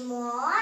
more.